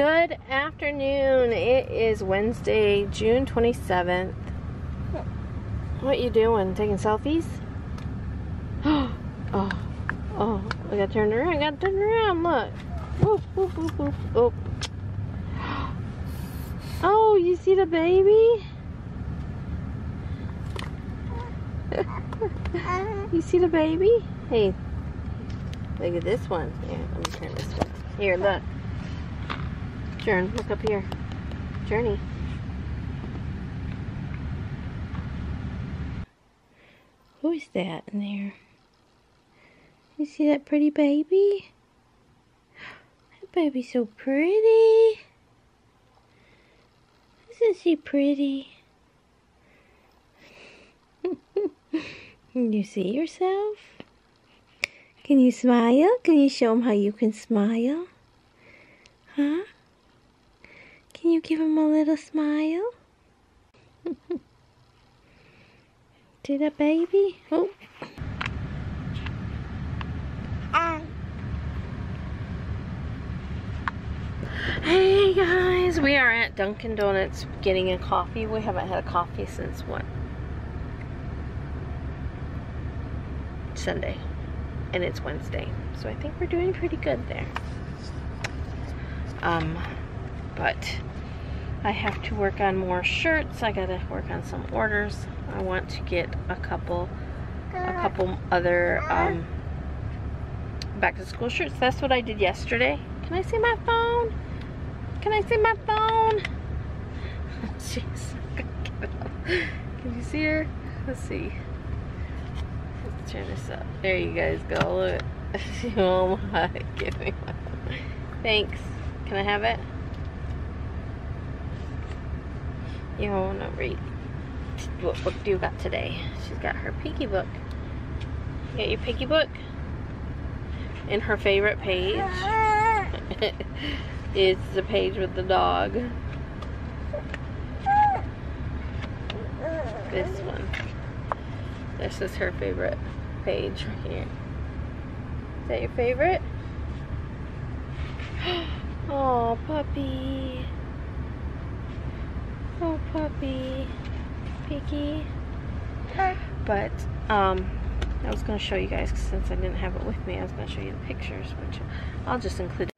Good afternoon. It is Wednesday, June 27th. What you doing? Taking selfies? Oh, oh, oh, I gotta turn around. I gotta turn around. Look. Whoop, whoop, whoop, whoop. Oh. oh, you see the baby? you see the baby? Hey, look at this one. Here, let me turn this one. Here, look. Jern, look up here. Journey. Who is that in there? You see that pretty baby? That baby's so pretty. Isn't she pretty? you see yourself? Can you smile? Can you show them how you can smile? Huh? Can you give him a little smile? See that baby? Oh. Hey guys, we are at Dunkin' Donuts getting a coffee. We haven't had a coffee since what? Sunday. And it's Wednesday. So I think we're doing pretty good there. Um, but I have to work on more shirts. I gotta work on some orders. I want to get a couple, a couple other um, back to school shirts. That's what I did yesterday. Can I see my phone? Can I see my phone? Jeez, Can you see her? Let's see. Let's turn this up. There you guys go. Look. oh my, give me. Thanks. Can I have it? You want to read what book do you got today? She's got her piggy book. You got your piggy book? And her favorite page is the page with the dog. This one. This is her favorite page right here. Is that your favorite? Oh, puppy. Oh, puppy. Piggy. But, um, I was going to show you guys, since I didn't have it with me, I was going to show you the pictures, which I'll just include.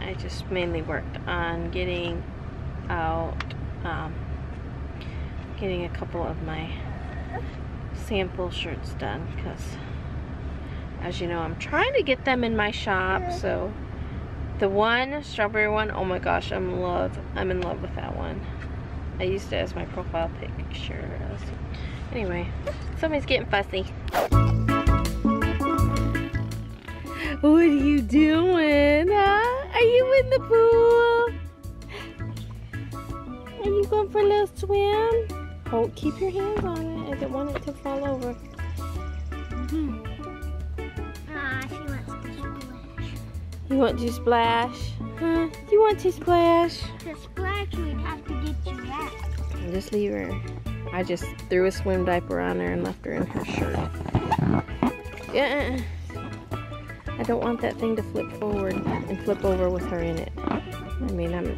I just mainly worked on getting out, um, getting a couple of my sample shirts done, because as you know I'm trying to get them in my shop so the one strawberry one oh my gosh I'm in love I'm in love with that one. I used it as my profile picture. Anyway somebody's getting fussy. What are you doing huh? are you in the pool? Are you going for a little swim? Hold, keep your hands on it. I don't want it to fall over You want to splash? Huh? You want to splash? To splash, we'd have to get you wet. Just leave her. I just threw a swim diaper on her and left her in her shirt. Yeah. I don't want that thing to flip forward and flip over with her in it. I mean, I'm...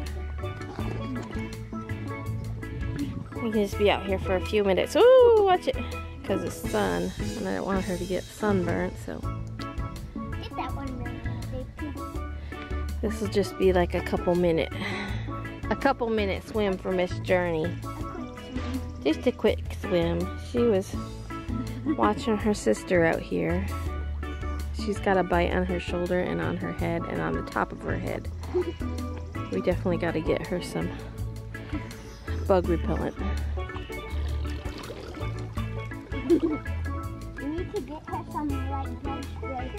We can just be out here for a few minutes. Ooh, watch it. Because it's sun. And I don't want her to get sunburnt, so... This will just be like a couple minute, a couple minute swim for Miss Journey. Just a quick swim. She was watching her sister out here. She's got a bite on her shoulder and on her head and on the top of her head. We definitely got to get her some bug repellent. We need to get her some like bug spray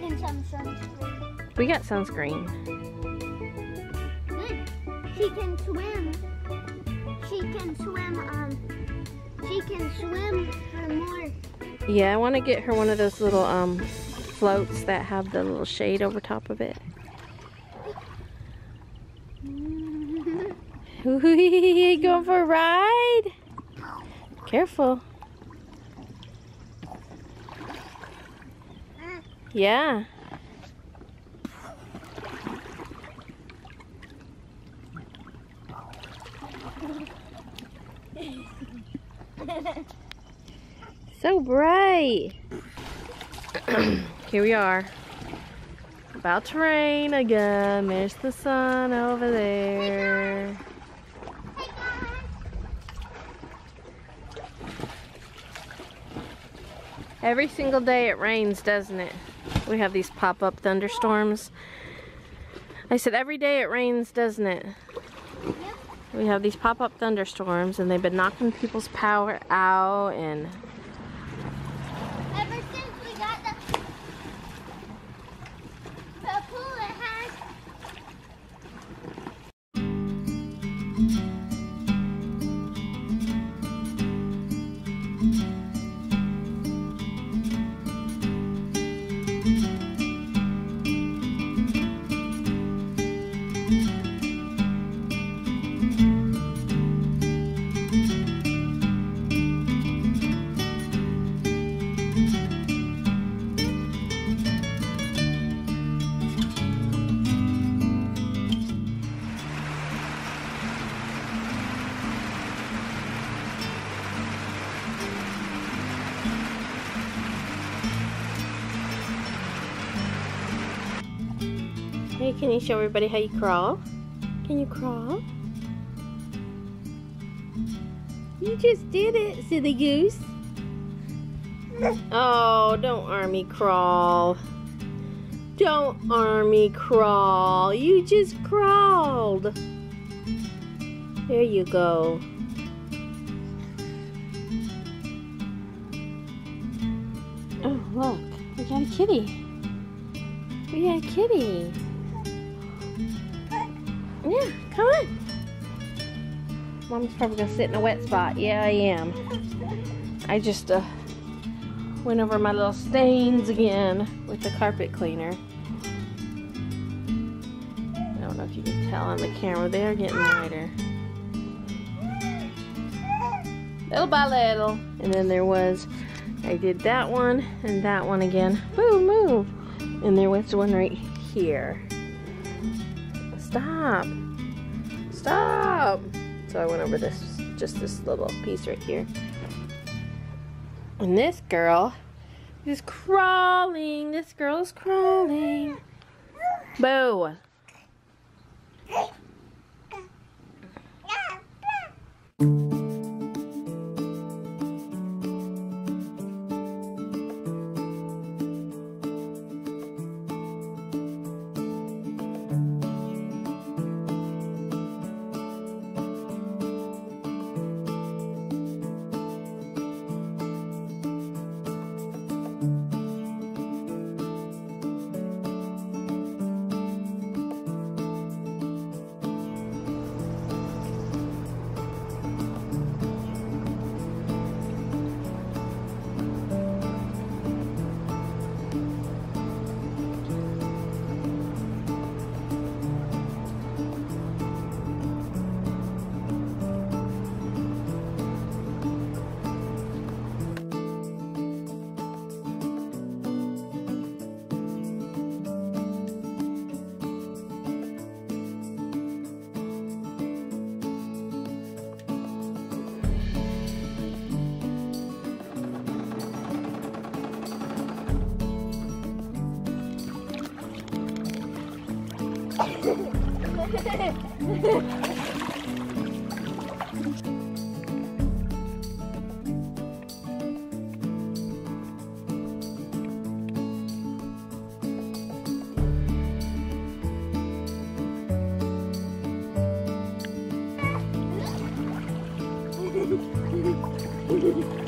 and some sunscreen. We got sunscreen. She can swim. She can swim, um, she can swim for more. Yeah, I want to get her one of those little, um, floats that have the little shade over top of it. Ooh, going for a ride? Careful. Uh. Yeah. So bright. Here we are. About to rain again. There's the sun over there. Every single day it rains, doesn't it? We have these pop-up thunderstorms. I said every day it rains, doesn't it? We have these pop-up thunderstorms and they've been knocking people's power out and Ever since we got the, the pool, it has Can you show everybody how you crawl? Can you crawl? You just did it, silly goose. Oh, don't army crawl. Don't army crawl. You just crawled. There you go. Oh, look. We got a kitty. We got a kitty. Yeah, come on. Mom's probably gonna sit in a wet spot. Yeah, I am. I just uh, went over my little stains again with the carpet cleaner. I don't know if you can tell on the camera, they're getting lighter. Little by little. And then there was, I did that one and that one again. Move, move. And there was one right here. Stop. Stop. So I went over this, just this little piece right here. And this girl is crawling. This girl is crawling. Boo.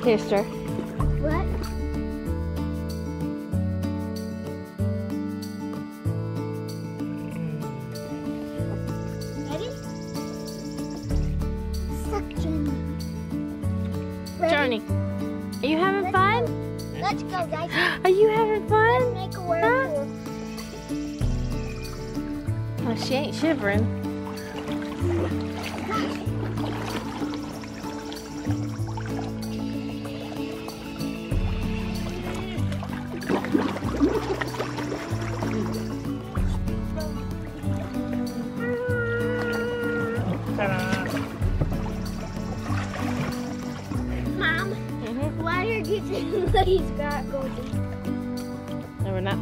Here, Ready? Journey, are you having fun? Let's go, guys. Are you having Let's fun? make a whirlpool. Well, she ain't shivering.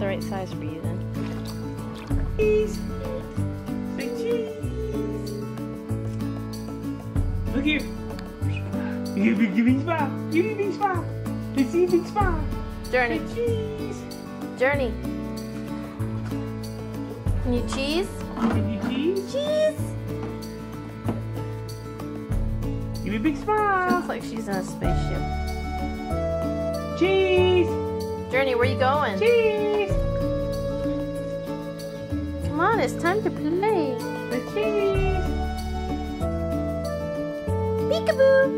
The right size for you then. Cheese. Say cheese. Look here. Give me, give me smile. Give me big smile. Let's see big smile. Journey, Say cheese. Journey. Can you cheese? Give me cheese. Cheese. Give me big smile. Looks like she's in a spaceship. Cheese. Journey, where you going? Cheese. Come on, it's time to play. Say cheese. Peekaboo.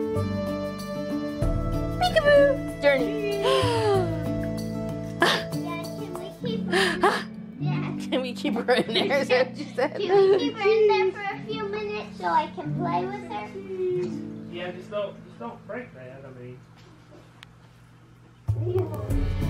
Peekaboo. Journey. Can we keep her? Yeah. Can we keep her in there? Is that what you said? Can we keep her in there for a few minutes so I can play with her? Yeah, just don't, just don't break that. I mean. Yeah.